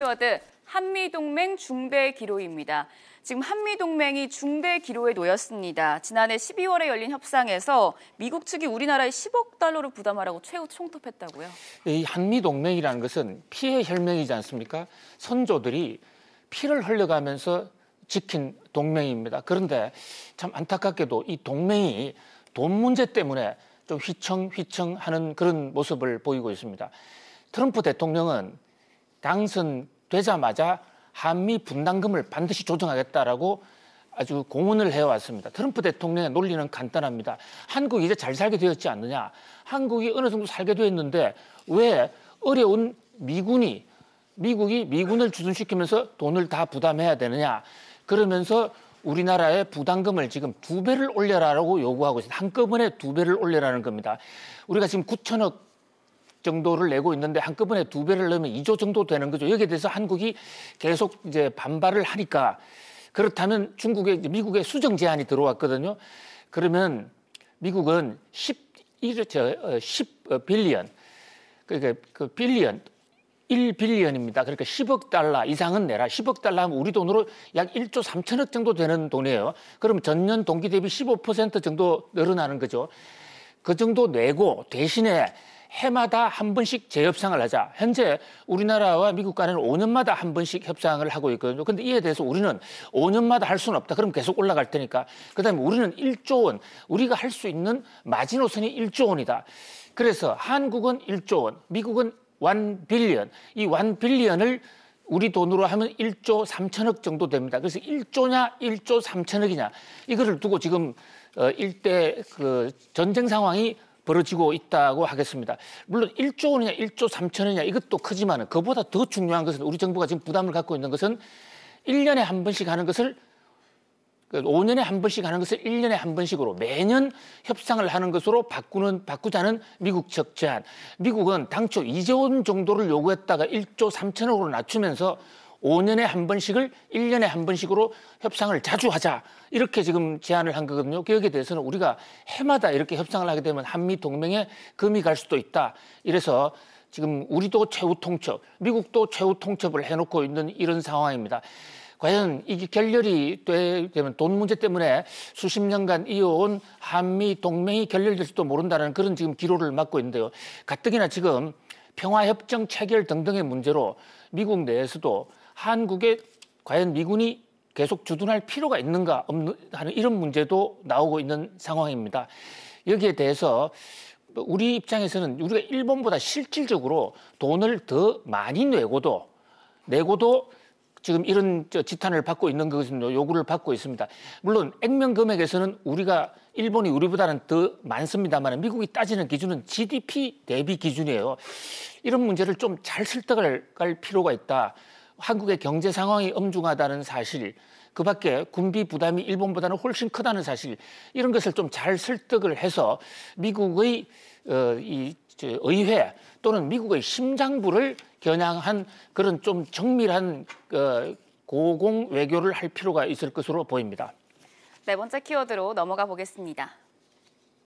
키워드 한미동맹 중대 기로입니다. 지금 한미동맹이 중대 기로에 놓였습니다. 지난해 12월에 열린 협상에서 미국 측이 우리나라에 10억 달러를 부담하라고 최후 총톱했다고요. 이 한미동맹이라는 것은 피해 혈맹이지 않습니까? 선조들이 피를 흘려가면서 지킨 동맹입니다. 그런데 참 안타깝게도 이 동맹이 돈 문제 때문에 좀 휘청휘청하는 그런 모습을 보이고 있습니다. 트럼프 대통령은 당선되자마자 한미 분담금을 반드시 조정하겠다라고 아주 공언을 해왔습니다. 트럼프 대통령의 논리는 간단합니다. 한국이 이제 잘 살게 되었지 않느냐. 한국이 어느 정도 살게 되었는데 왜 어려운 미군이 미국이 미군을 주둔시키면서 돈을 다 부담해야 되느냐. 그러면서 우리나라의 부담금을 지금 두 배를 올려라라고 요구하고 있습니다. 한꺼번에 두 배를 올려라는 겁니다. 우리가 지금 9천억 정도를 내고 있는데 한꺼번에 두 배를 넣으면 2조 정도 되는 거죠. 여기에 대해서 한국이 계속 이제 반발을 하니까 그렇다면 중국에 미국의 수정 제한이 들어왔거든요. 그러면 미국은 11, 저, 10 빌리언 그러니까 그 빌리언 1빌리언입니다. 그러니까 10억 달러 이상은 내라. 10억 달러 하면 우리 돈으로 약 1조 3천억 정도 되는 돈이에요. 그럼 전년 동기 대비 15% 정도 늘어나는 거죠. 그 정도 내고 대신에 해마다 한 번씩 재협상을 하자. 현재 우리나라와 미국 간에는 5년마다 한 번씩 협상을 하고 있거든요. 근데 이에 대해서 우리는 5년마다 할 수는 없다. 그럼 계속 올라갈 테니까. 그다음에 우리는 1조 원, 우리가 할 수 있는 마지노선이 1조 원이다. 그래서 한국은 1조 원, 미국은 1 빌리언. 이1 빌리언을 우리 돈으로 하면 1조 3천억 정도 됩니다. 그래서 1조냐 1조 3천억이냐 이거를 두고 지금 어 일대 그 전쟁 상황이 벌어지고 있다고 하겠습니다. 물론 1조 원이냐 1조 3천원이냐 이것도 크지만 그보다 더 중요한 것은 우리 정부가 지금 부담을 갖고 있는 것은 1년에 한 번씩 하는 것을 5년에 그한 번씩 하는 것을 1년에 한 번씩으로 매년 협상을 하는 것으로 바꾸는 바꾸자는 미국 측 제안. 미국은 당초 2조 원 정도를 요구했다가 1조 3천억으로 낮추면서 5년에 한 번씩을 1년에 한 번씩으로 협상을 자주 하자. 이렇게 지금 제안을 한 거거든요. 여기에 대해서는 우리가 해마다 이렇게 협상을 하게 되면 한미 동맹에 금이 갈 수도 있다. 이래서 지금 우리도 최후 통첩, 미국도 최후 통첩을 해놓고 있는 이런 상황입니다. 과연 이게 결렬이 되면 돈 문제 때문에 수십 년간 이어온 한미 동맹이 결렬될지도 모른다는 그런 지금 기로를 막고 있는데요. 가뜩이나 지금 평화협정 체결 등등의 문제로 미국 내에서도 한국에 과연 미군이 계속 주둔할 필요가 있는가 없는 하는 이런 문제도 나오고 있는 상황입니다. 여기에 대해서 우리 입장에서는 우리가 일본보다 실질적으로 돈을 더 많이 내고도 내고도 지금 이런 지탄을 받고 있는 것은 요구를 받고 있습니다. 물론 액면 금액에서는 우리가 일본이 우리보다는 더 많습니다만 미국이 따지는 기준은 GDP 대비 기준이에요. 이런 문제를 좀 잘 설득할 필요가 있다. 한국의 경제 상황이 엄중하다는 사실, 그 밖에 군비 부담이 일본보다는 훨씬 크다는 사실, 이런 것을 좀 잘 설득을 해서 미국의 어, 이 의회 또는 미국의 심장부를 겨냥한 그런 좀 정밀한 어, 고공 외교를 할 필요가 있을 것으로 보입니다. 네 번째 키워드로 넘어가 보겠습니다.